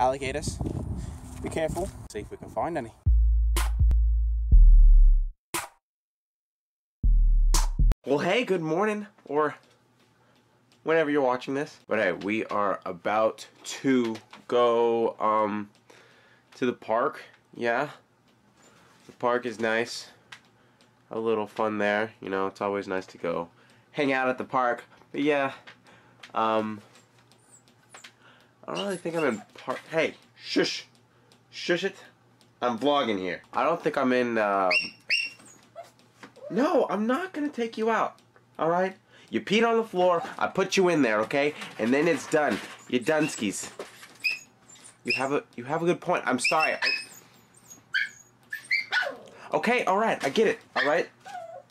alligators. Be careful. See if we can find any. Well, hey, good morning, or whenever you're watching this. But hey, we are about to go um to the park. Yeah, the park is nice. A little fun there. You know, it's always nice to go hang out at the park. But yeah, um, I don't really think I'm in park. Hey, shush, shush it. I'm vlogging here. I don't think I'm in. Um, no, I'm not gonna take you out. All right. You peed on the floor. I put you in there, okay? And then it's done. You dunskies. You have a you have a good point. I'm sorry. Okay, all right. I get it. All right.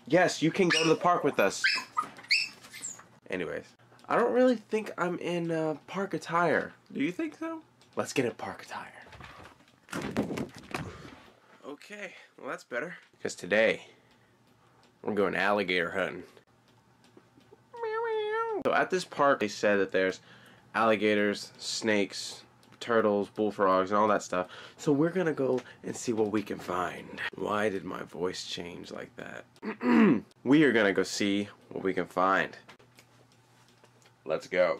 Yes, you can go to the park with us. Anyways, I don't really think I'm in uh, park attire. Do you think so? Let's get in park attire. Okay, well that's better. Because today, we're going alligator hunting. So at this park, they said that there's alligators, snakes, turtles, bullfrogs, and all that stuff. So we're gonna go and see what we can find. Why did my voice change like that? we are gonna go see what we can find. Let's go.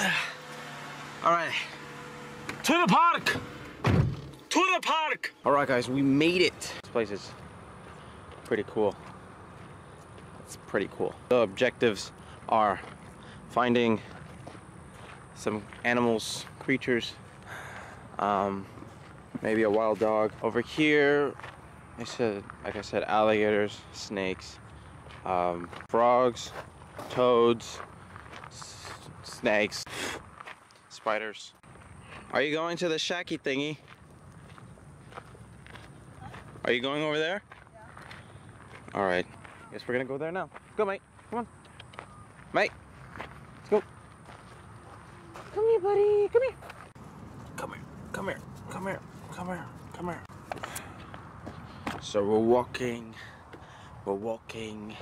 All right, to the park. To the park. All right, guys, we made it. This place is pretty cool. It's pretty cool. The objectives are finding some animals, creatures, um, maybe a wild dog. Over here, I said, like I said, alligators, snakes, um, frogs, toads, snakes, spiders. Are you going to the shacky thingy? Are you going over there? Yeah. All right. Guess we're gonna go there now. Go, mate. Come on. Mate. Let's go. Come here, buddy. Come here. Come here. Come here. Come here. Come here. Come here. So we're walking. We're walking.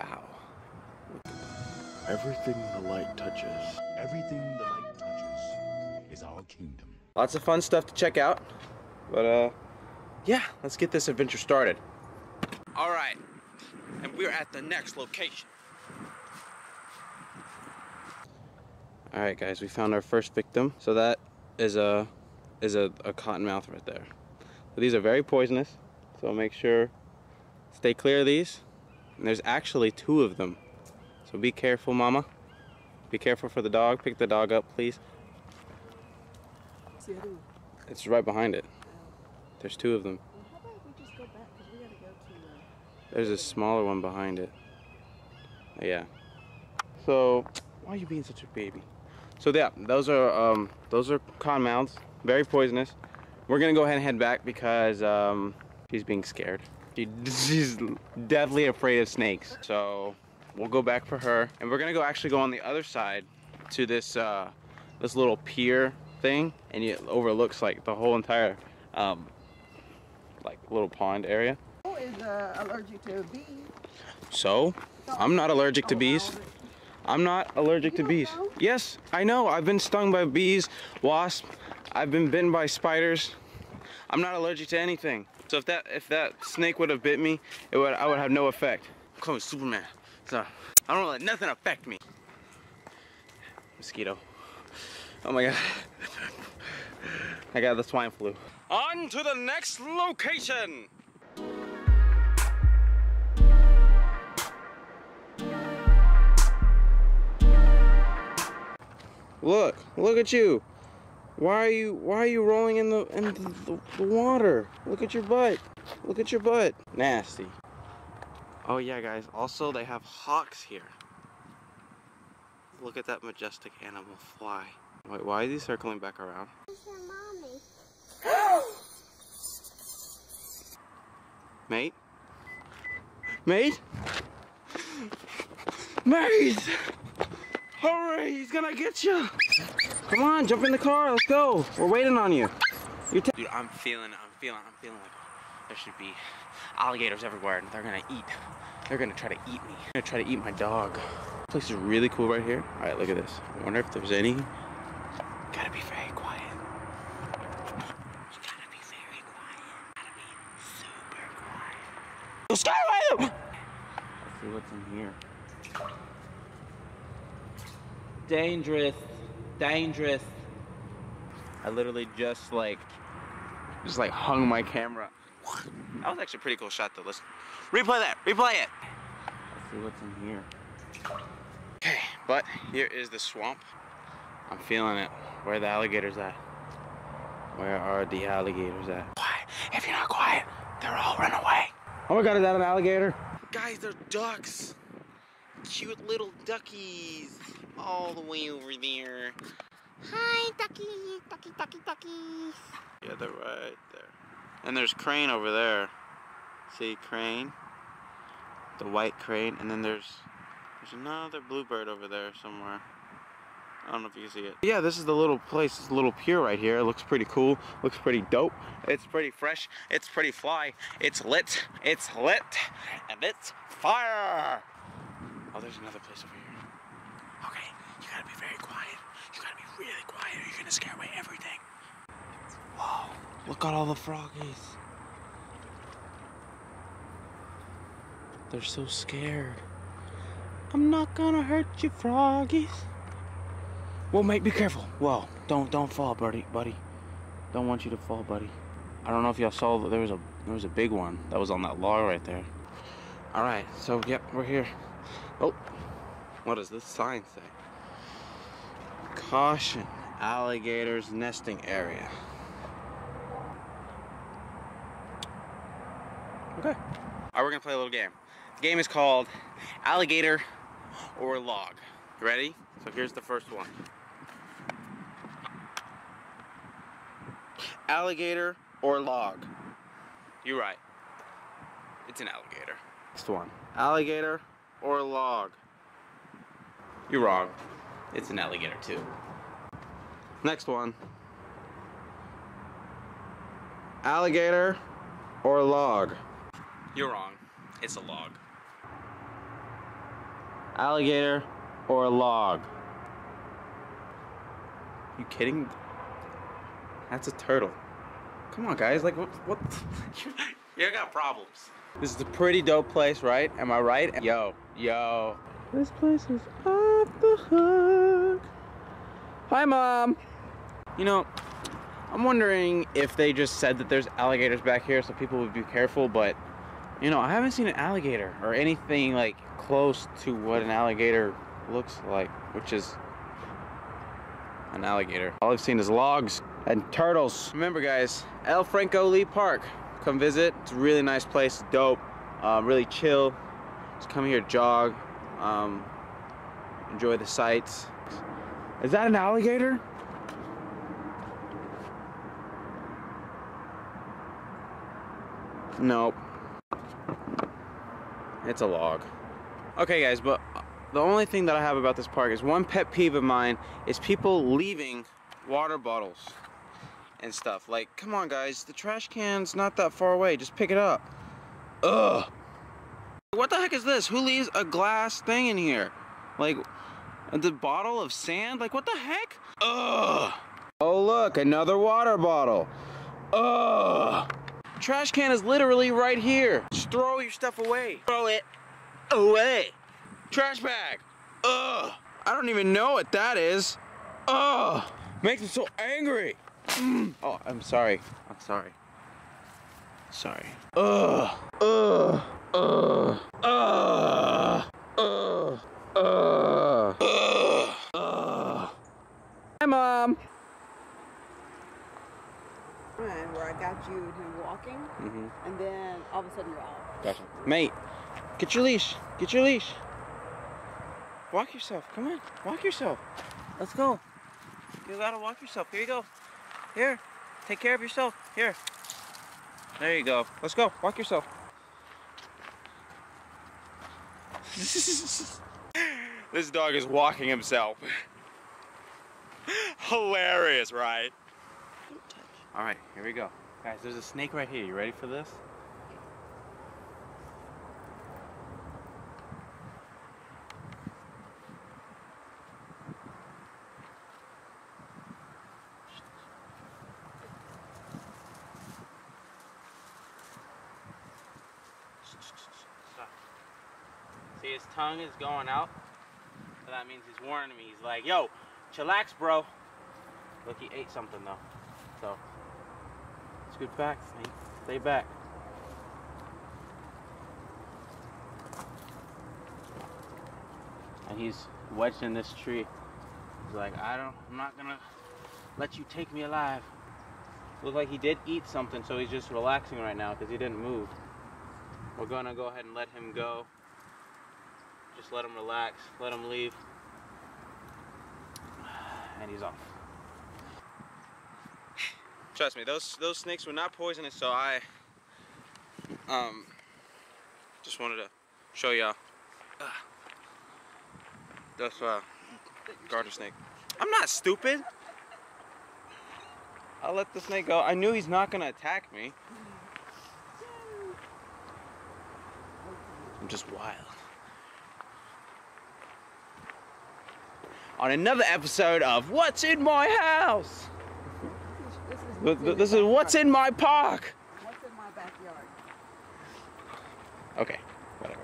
Wow. Everything the light touches, everything the light touches is our kingdom. Lots of fun stuff to check out. But uh yeah, let's get this adventure started. All right. And we're at the next location. All right, guys, we found our first victim. So that is a is a, a cottonmouth right there. So these are very poisonous. So make sure stay clear of these. And there's actually two of them. So be careful, mama. Be careful for the dog. Pick the dog up, please. It's right behind it. There's two of them. There's a smaller one behind it. Yeah. So, why are you being such a baby? So yeah, those are um, those are cottonmouths, very poisonous. We're gonna go ahead and head back because um, she's being scared. She, she's definitely afraid of snakes. So we'll go back for her, and we're gonna go actually go on the other side to this uh, this little pier thing, and it overlooks like the whole entire um, like little pond area. is uh, allergic to bees. So, I'm not allergic to bees. I'm not allergic to bees. Yes, I know. I've been stung by bees, wasps. I've been bitten by spiders. I'm not allergic to anything. So if that if that snake would have bit me, it would I would have no effect. I'm calling Superman. So I don't let nothing affect me. Mosquito. Oh my god. I got the swine flu. On to the next location. Look, look at you. Why are you why are you rolling in the in the, the, the water? Look at your butt. Look at your butt. Nasty. Oh yeah guys, also they have hawks here. Look at that majestic animal fly. Wait, why is he circling back around? Mommy. Mate? Mate? Mate! Hurry, he's gonna get you! Come on, jump in the car, let's go. We're waiting on you. you Dude, I'm feeling, I'm feeling, I'm feeling like there should be alligators everywhere and they're gonna eat. They're gonna try to eat me. They're gonna try to eat my dog. This place is really cool right here. All right, look at this. I wonder if there's any. Gotta be very quiet. You gotta be very quiet. Gotta be super quiet. You'll scare away! Let's see what's in here. Dangerous. Dangerous. I literally just like, just like hung my camera. That was actually a pretty cool shot though. Let's replay that. Replay it. Let's see what's in here. Okay, but here is the swamp. I'm feeling it. Where are the alligators at? Where are the alligators at? Quiet. If you're not quiet, they're all run away. Oh my god, is that an alligator? Guys, they're ducks. Cute little duckies. All the way over there. Hi, ducky, ducky, ducky, ducky. Yeah, they're right there. And there's crane over there. See crane? The white crane, and then there's there's another bluebird over there somewhere. I don't know if you can see it. Yeah, this is the little place, this little pier right here. It looks pretty cool, looks pretty dope. It's pretty fresh, it's pretty fly, it's lit, it's lit, and it's fire! Oh, there's another place over here. Okay, you gotta be very quiet. You gotta be really quiet or you're gonna scare away everything. Whoa, look at all the froggies. They're so scared. I'm not gonna hurt you, froggies. Well, mate, be careful. Whoa, don't don't fall, buddy, buddy. Don't want you to fall, buddy. I don't know if y'all saw there was a there was a big one that was on that log right there. All right, so yep, we're here. Oh, what does this sign say? Caution, alligators nesting area. Okay. All right, we're gonna play a little game. The game is called Alligator or Log. You ready? So here's the first one. Alligator or log? You're right. It's an alligator. Next one. Alligator or a log? You're wrong. It's an alligator too. Next one. Alligator or log? You're wrong. It's a log. Alligator or a log? You kidding? That's a turtle. Come on, guys. Like, what? what? you got problems. This is a pretty dope place, right? Am I right? Yo, yo. This place is off the hook. Hi, Mom. You know, I'm wondering if they just said that there's alligators back here so people would be careful, but, you know, I haven't seen an alligator or anything, like, close to what an alligator looks like, which is an alligator. All I've seen is logs and turtles. Remember guys, El Franco Lee Park. Come visit. It's a really nice place, dope, um, really chill. Just come here, jog, um, enjoy the sights. Is that an alligator? Nope. It's a log. Okay guys, but the only thing that I have about this park is one pet peeve of mine is people leaving water bottles and stuff. Like, come on guys, the trash can's not that far away. Just pick it up. Ugh. What the heck is this? Who leaves a glass thing in here? Like, the bottle of sand? Like, what the heck? Ugh. Oh look, another water bottle. Ugh. Trash can is literally right here. Just throw your stuff away. Throw it away. Trash bag. Ugh. I don't even know what that is. Ugh. Makes me so angry. Mm. Oh, I'm sorry. I'm sorry. Sorry. Ugh. Ugh. Ugh. Ugh. Ugh. Ugh. Ugh. Ugh. Hi, Mom. And where I got you to walking, Mm-hmm. and then all of a sudden you're out. Gotcha. Mate, get your leash. Get your leash. Walk yourself. Come on. Walk yourself. Let's go. You gotta walk yourself. Here you go. Here. Take care of yourself. Here. There you go. Let's go. Walk yourself. this dog is walking himself. Hilarious, right? All right, here we go. Guys, there's a snake right here. You ready for this? See, his tongue is going out. So that means he's warning me. He's like, yo, chillax, bro. Look, he ate something, though. So, scoot back, Snake. Stay back. And he's wedged in this tree. He's like, I don't, I'm not gonna let you take me alive. Looks like he did eat something, so he's just relaxing right now because he didn't move. We're gonna go ahead and let him go. Just let him relax, let him leave. And he's off. Trust me, those those snakes were not poisonous, so I um just wanted to show y'all. That's uh garter snake. I'm not stupid. I'll let the snake go. I knew he's not gonna attack me. I'm just wild. On another episode of What's in My House? This, Th- th- This is What's in My Park? What's in my backyard? Okay, whatever.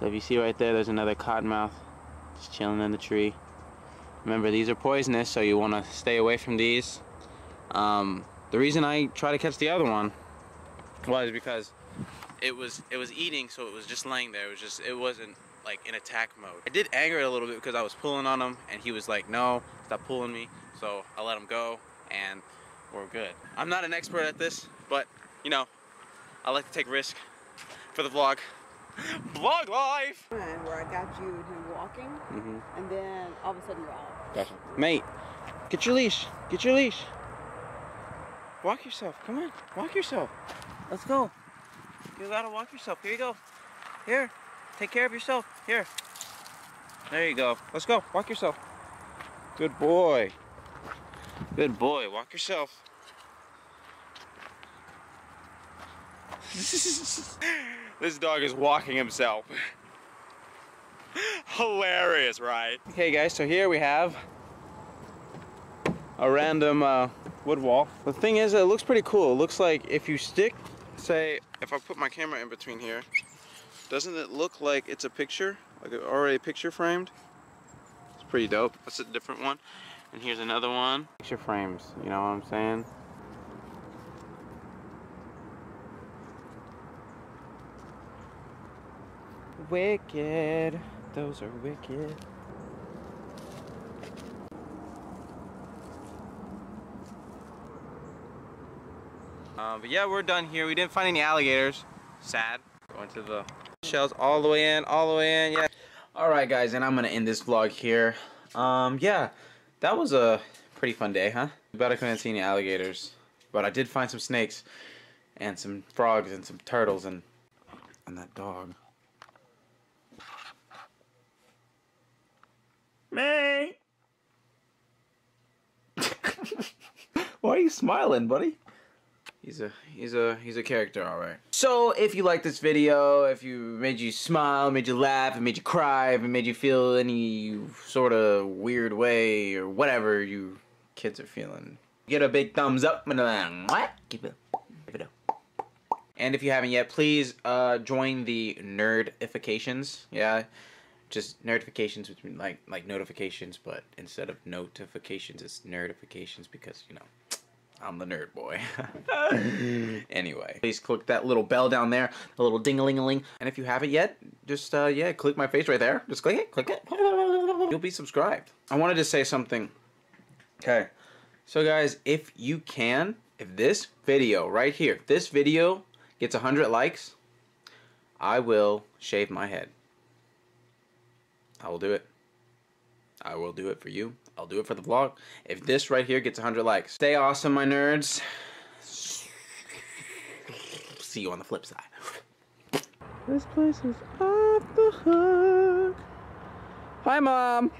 So if you see right there, there's another cottonmouth just chilling in the tree. Remember, these are poisonous, so you want to stay away from these. Um, the reason I try to catch the other one was because it was it was eating, so it was just laying there. It was just it wasn't like in attack mode. I did anger it a little bit because I was pulling on him, and he was like, "No, stop pulling me." So I let him go, and we're good. I'm not an expert at this, but you know, I like to take risk for the vlog. Vlog life. Where I got you and him walking, Mm-hmm. and then all of a sudden you're out. Gotcha. Mate, get your leash. Get your leash. Walk yourself. Come on. Walk yourself. Let's go. You gotta walk yourself. Here you go. Here. Take care of yourself. Here. There you go. Let's go. Walk yourself. Good boy. Good boy. Walk yourself. this dog is walking himself. Hilarious, right? Okay, guys, so here we have a random uh, wood wall. The thing is, it looks pretty cool. It looks like if you stick, say, if I put my camera in between here, doesn't it look like it's a picture? Like already picture framed? It's pretty dope. That's a different one. And here's another one. Picture frames, you know what I'm saying? Wicked. Those are wicked. Uh, but yeah, we're done here. We didn't find any alligators. Sad. Going to the shells all the way in, all the way in, yeah. Alright guys, and I'm gonna end this vlog here. Um, yeah, that was a pretty fun day, huh? Bet I couldn't see any alligators. But I did find some snakes, and some frogs, and some turtles, and, and that dog. May! Why are you smiling, buddy? He's a he's a he's a character, all right. So if you like this video, if you made you smile, made you laugh, it made you cry, if it made you feel any sort of weird way or whatever you kids are feeling, get a big thumbs up and what? Give it, give it. And if you haven't yet, please uh, join the nerdifications. Yeah, just notifications like like notifications, but instead of notifications, it's nerdifications because you know. I'm the nerd boy. anyway, please click that little bell down there, the little ding-a-ling-a-ling. And if you haven't yet, just, uh, yeah, click my face right there. Just click it, click it. You'll be subscribed. I wanted to say something. Okay. So, guys, if you can, if this video right here, if this video gets 100 likes, I will shave my head. I will do it. I will do it for you. I'll do it for the vlog. If this right here gets 100 likes. Stay awesome, my nerds. See you on the flip side. This place is off the hook. Hi, Mom.